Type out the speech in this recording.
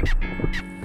you